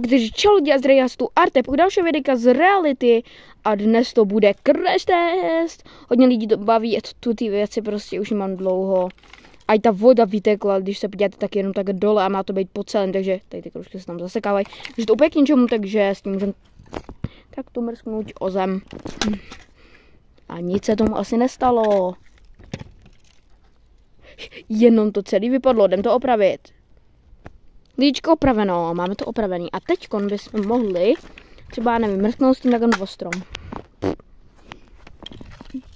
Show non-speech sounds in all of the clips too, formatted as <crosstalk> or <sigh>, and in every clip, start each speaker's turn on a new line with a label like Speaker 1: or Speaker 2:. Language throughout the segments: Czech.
Speaker 1: kteří čau lidi a zdraví tu Arte, pokud dalšího videa z reality a dnes to bude crash test. Hodně lidí to baví, a tu ty věci prostě už mám dlouho. A i ta voda vytekla, když se podíváte tak jenom tak dole a má to být po celém, takže tady ty kroužky se tam zasekávají. Takže to úplně k ničemu, takže s tím můžeme tak to mrsknout o zem. A nic se tomu asi nestalo. Jenom to celý vypadlo, jdem to opravit. Líčko opraveno, máme to opravený. A teď bychom mohli třeba, nevím, mrknout s tím takhle ostrom.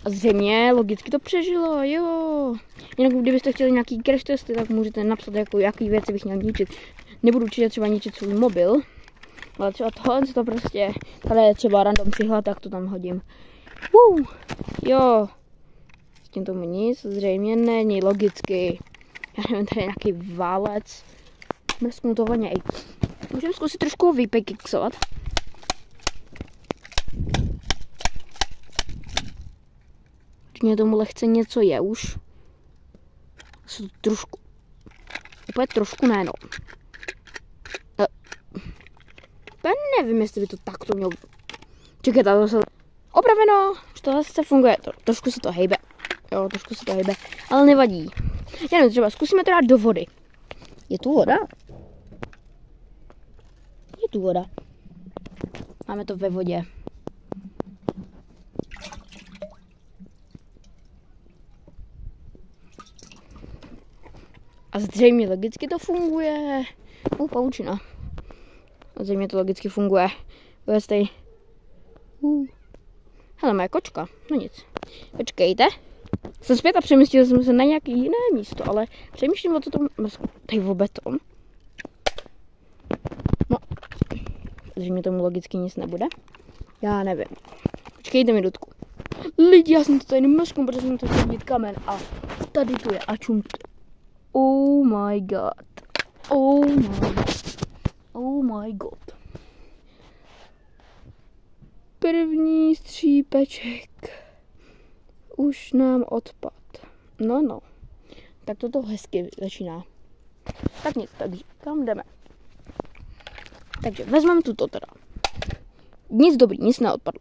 Speaker 1: A zřejmě logicky to přežilo, jo. Jinak kdybyste chtěli nějaký crash testy, tak můžete napsat, jako, jaký věci bych měl ničit. Nebudu určitě třeba ničit svůj mobil, ale třeba tohle to prostě, tady je třeba random cihla, tak to tam hodím. Uh, jo. S tím tomu nic, zřejmě není, logicky. Já nevím, tady je nějaký válec mrsknu to voněj. Můžeme zkusit trošku vypekixovat. Mě tomu lehce něco je už. Se to trošku, úplně trošku ne, no. Uh, nevím, jestli by to takto mělo. Čekajte, to se... Opraveno, už to zase funguje, to, trošku se to hejbe. Jo, trošku se to hejbe, ale nevadí. Jenom třeba zkusíme to dát do vody. Je tu voda? Je tu voda. Máme to ve vodě. A zřejmě logicky to funguje. U paučina. A zřejmě to logicky funguje. Uh. Hele, moje kočka. No nic. Počkejte. Jsem zpět a přemystil jsem se na nějaké jiné místo, ale přemýšlím o co tom... Tady o beton. No, mi tomu logicky nic nebude. Já nevím. Počkejte minutku. Lidi, já jsem to tady nemůžu, protože jsem to chtěl vidět kamen a tady to je a čum. Oh my god. Oh my god. Oh my god. První střípeček už nám odpad. No, no. Tak toto hezky začíná. Tak nic, takže kam jdeme? Takže vezmeme tuto teda. Nic dobrý, nic neodpadlo.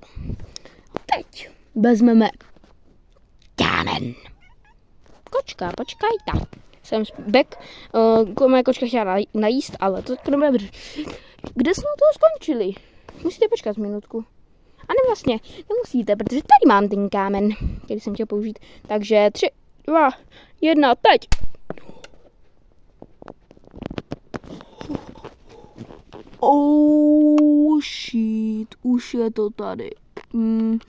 Speaker 1: Teď vezmeme kámen. Kočka, počkajte. Jsem back. Uh, moje kočka chtěla najíst, ale to nebudeme Kde jsme toho skončili? Musíte počkat minutku. A ne vlastně, nemusíte, protože tady mám ten kámen, který jsem chtěl použít. Takže tři, dva, jedna, teď. Oh shit, už je to tady. Mm,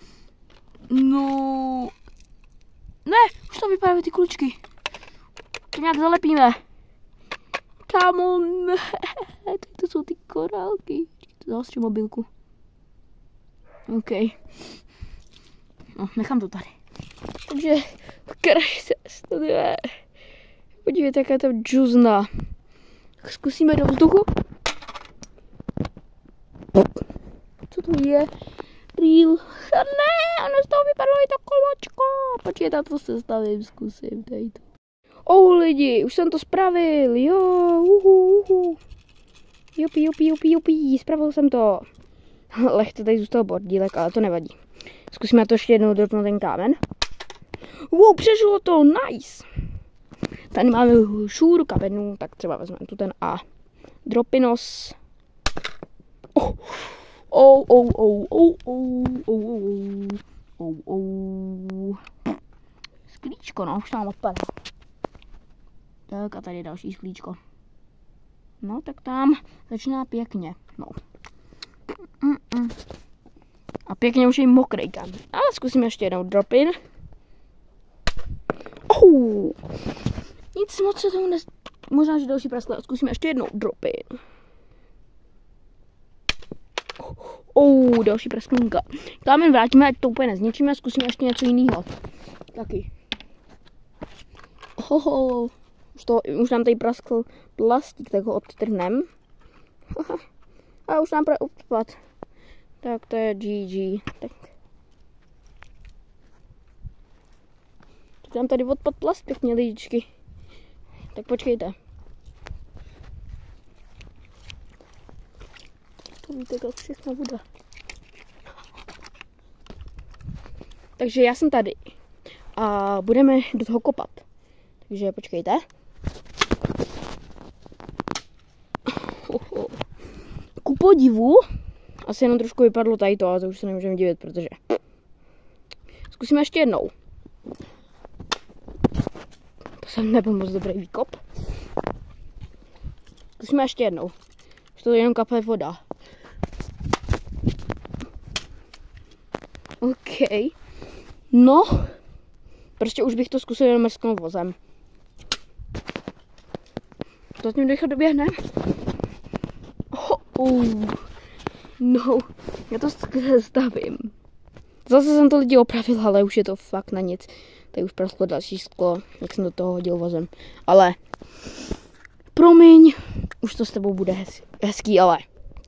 Speaker 1: no, ne, už to vypadají ty klučky. To nějak zalepíme. Kámo, ne, <laughs> to jsou ty korálky. Zase mobilku. OK. No, nechám to tady. Takže, test, to je. Podívejte, jaká je to džuzna. Tak zkusíme do vzduchu. Co to je? Real. Ne, ono z toho vypadlo i to koločko. Počkejte, to se stavím, zkusím tady to. Oh lidi, už jsem to spravil, jo, uhu, uhu. Jupi, jupi, jupi, jupi, spravil jsem to. <laughs> Lehce tady zůstal bordílek, ale to nevadí. Zkusíme to ještě jednou dropnout ten kámen. Wow, přežilo to, nice. Tady máme šůru kamenů, tak třeba vezmeme tu ten A. Dropinos. Oh, oh, oh, oh, oh, oh, oh, oh, oh, oh. Sklíčko, no, už nám odpadá. Tak a tady další sklíčko. No, tak tam začíná pěkně, no. A pěkně už je mokrý kam. Ale zkusím ještě jednou drop in. Oh, nic moc se tomu nes... Možná, že další praskle. Zkusíme ještě jednou drop in. Oh, další prasklínka. Kámen vrátíme, ať to úplně nezničíme, zkusíme ještě něco jiného. Taky. Hoho, už, to, už nám tady praskl plastik, tak ho odtrhnem. A už nám odpad. Tak to je GG. Tak. Tam tady odpad plastik, pěkně lidičky. Tak počkejte. Víte, jak všechno bude. Takže já jsem tady. A budeme do toho kopat. Takže počkejte. Ku podivu, asi jenom trošku vypadlo tady to, ale to už se nemůžeme divit, protože... Zkusíme ještě jednou. To jsem nebyl moc dobrý výkop. Zkusíme ještě jednou. Už to jenom kape voda. OK. No, prostě už bych to zkusil jenom mrsknout vozem. To tím rychle doběhne. Oh, oh. No, já to stavím. Zase jsem to lidi opravil, ale už je to fakt na nic. Tady už prasklo další sklo, jak jsem do toho hodil vozem. Ale, promiň, už to s tebou bude hezký, ale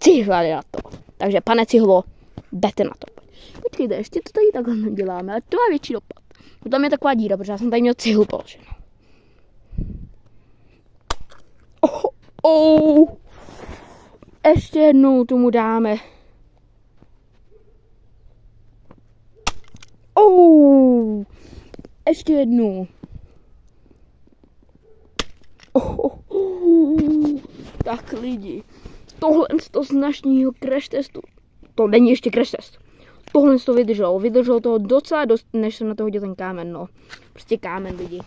Speaker 1: cihla na to. Takže pane cihlo, bete na to. Počkejte, ještě to tady takhle neděláme, ale to má větší dopad. No tam je taková díra, protože já jsem tady měl cihlu položenou. Oh, oh. Ještě jednou tomu dáme. Oh. Ještě jednou. Oh, oh, oh. Tak lidi, tohle z dnešního crash testu, to není ještě crash test, tohle to vydrželo. Vydrželo toho docela dost, než jsem na to hodil ten kámen, no. Prostě kámen lidi.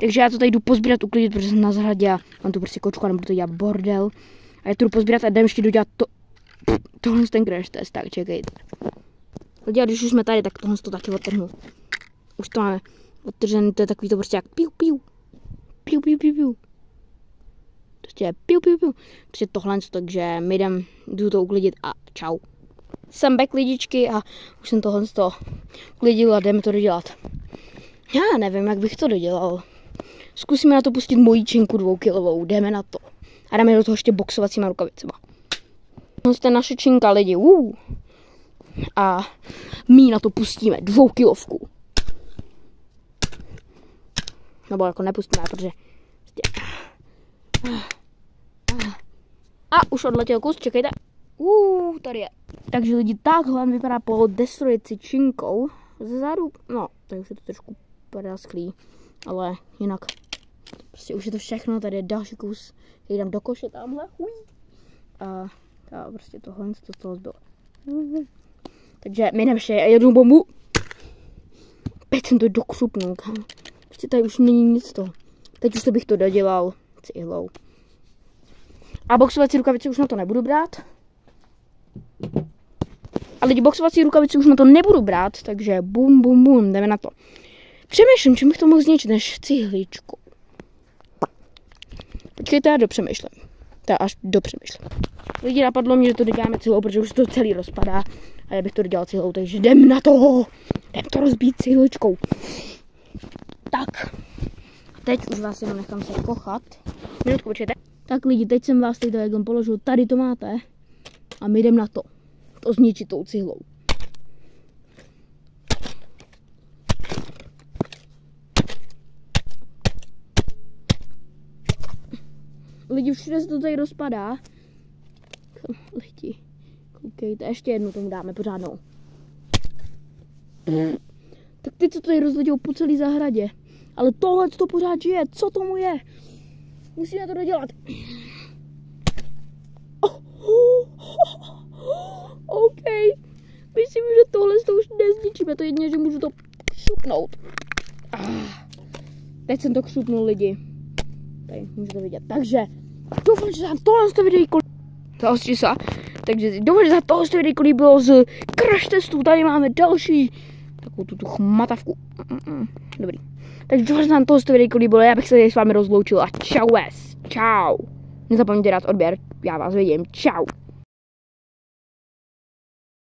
Speaker 1: Takže já to tady jdu pozbírat, uklidit, protože jsem na zahradě a mám tu prostě kočku a nebudu to dělat bordel. A já to jdu pozbírat a jdem ještě dodělat to, tohle ten crash test, tak čekejte. Lidi, a když už jsme tady, tak tohle to taky odtrhnu. Už to máme odtržený, to je takový to prostě jak piu, piu. Piu, piu, piu, piu. Prostě piu, piu, piu. Prostě tohle, takže my jdem, jdu to uklidit a čau jsem back lidičky a už jsem tohle z toho klidil a jdeme to dodělat. Já nevím, jak bych to dodělal. Zkusíme na to pustit mojí činku dvoukilovou, jdeme na to. A dáme do toho ještě boxovacíma rukavicema. Tohle je naše činka lidi, uh. A my na to pustíme dvoukilovku. Nebo jako nepustíme, protože... A už odletěl kus, čekejte. Uh, tady je. Takže lidi, takhle vypadá po destrojici činkou. Zezadu, no, tady už je to trošku prasklý, ale jinak. Prostě už je to všechno, tady je další kus, který dám do koše tamhle, huj. A, a prostě tohle, co toho zbylo. Takže jdeme ještě jednu bombu. Teď jsem to dokřupnul, kam. Prostě tady už není nic to. Teď už to bych to dodělal cihlou. A boxovací rukavice už na to nebudu brát. A lidi, boxovací rukavici už na to nebudu brát, takže bum, bum, bum, jdeme na to. Přemýšlím, čím bych to mohl zničit než cihličku. Počkejte, já dopřemýšlím. To až dopřemýšlím. Lidi, napadlo mě, že to děláme cihlou, protože už to celý rozpadá. A já bych to dělal cihlou, takže jdem na to. Jdem to rozbít cihličkou. Tak. Teď už vás jenom nechám se kochat. Minutku, počkejte. Tak lidi, teď jsem vás tady položil. Tady to máte. A my jdem na to to zničit tou cihlou. Lidi, všude se to tady rozpadá. Lidi, koukejte, ještě jednu tomu dáme pořádnou. Tak ty, co tady rozletěl po celé zahradě. Ale tohle to pořád žije, co tomu je? Musíme to dodělat. Oh, oh, oh. OK. Myslím, že tohle to už nezničíme, to jedině, že můžu to šupnout. Ah. Teď jsem to křupnul lidi. Tady můžete vidět. Takže doufám, že vám tohle to video To ostří se. Takže doufám, že se tohle to video líbilo z crash testu. Tady máme další takovou tu, tu chmatavku. Dobrý. Takže doufám, že vám tohle video líbilo. Já bych se s vámi rozloučil a čau es. Čau. Nezapomeňte dát odběr. Já vás vidím. Čau.